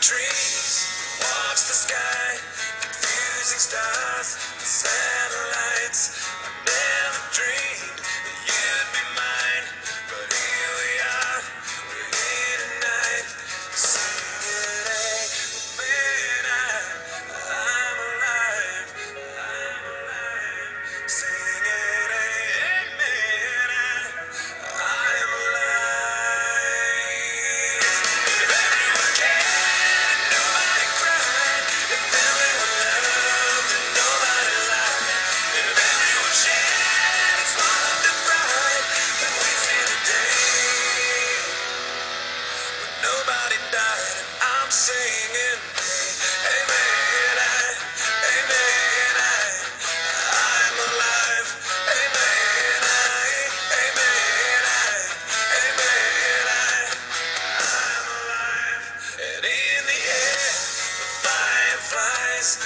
trees, watch the sky, confusing stars and satellites. I never dreamed nobody died. And I'm singing, Amen, I, Amen, I, I'm alive. Amen, I, Amen, I, Amen, I. I'm alive, and in the air, the fireflies